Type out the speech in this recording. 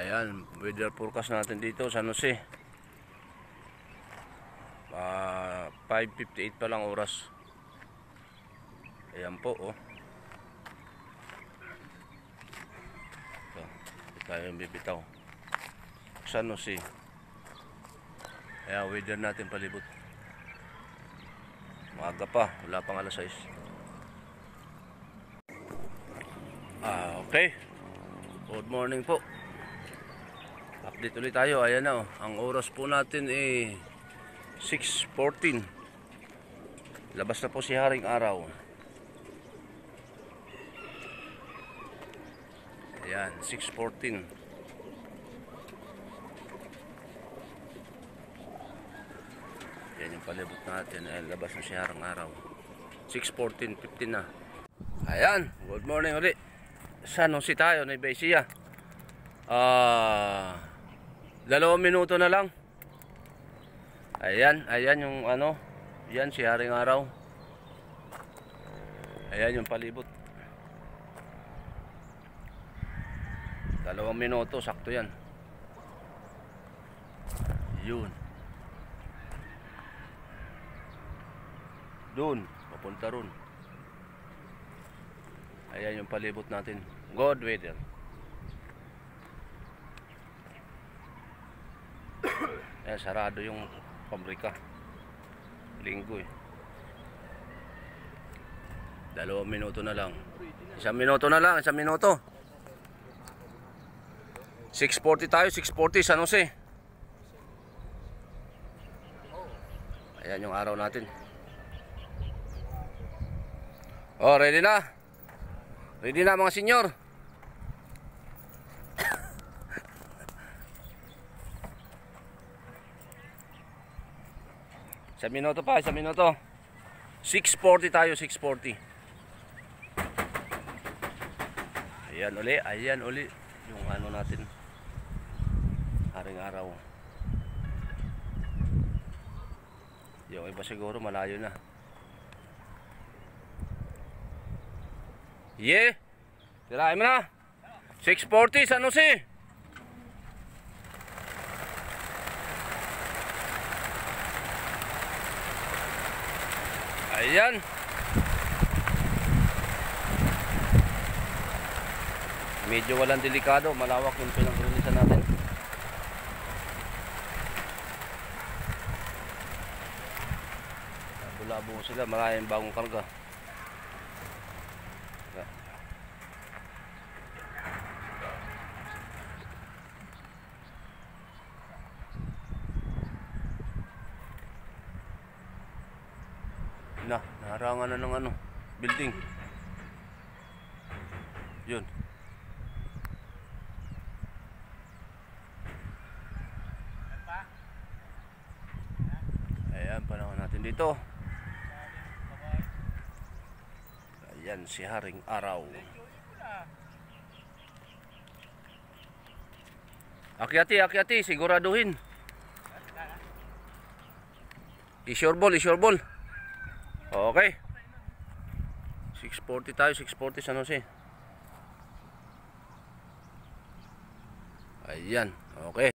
Ayan, weather forecast natin dito San Jose. Ah, 5.58 pa lang oras. Ayan po, oh. Ito, ito tayo bibitaw. San Jose. Ayan, weather natin palibot. Maaga pa, wala pang alas 6. Ah, okay. Good morning po. Update ulit tayo. Ayan na, oh. ang oras po natin eh 6.14. Labas na po si Haring Araw. Ayan, 6.14. Yan yung palibot natin. Ayan, labas na si Haring Araw. 6.14, 15 na. Ayan, good morning ulit. San Jose tayo, na Ibesia. Ah, dalawang minuto na lang. Ayan, ayan yung ano, yan si Haring Araw. Ayan yung palibot. Dalawang minuto, sakto yan. Yun. Doon, papunta ron. Ayan yung palibot natin. Good weather. Ayan, sarado yung pabrika. Linggo eh. Dalawang minuto na lang. Isang minuto na lang, isang minuto. 6.40 tayo, 6.40 San Jose. Ayan yung araw natin. Oh, ready na? Ready na mga senyor? Sa minuto pa, sa minuto. 6.40 tayo, 6.40. Ayan uli, ayan uli. Yung ano natin. Haring araw. Yung iba siguro malayo na. Yeah. Tirahin mo na. 640 San Jose. Ayan. Medyo walang delikado, malawak yung pinagrulisan natin. Labo-labo sila, maraming bagong karga. Na, naharangan na ng ano, building. Yun. Ayan, panahon natin dito. Ayan, si Haring Araw. Akyati, akyati, siguraduhin. Isureball, isureball. Okay. 640 tayo, 640 San Jose. Ayan, okay.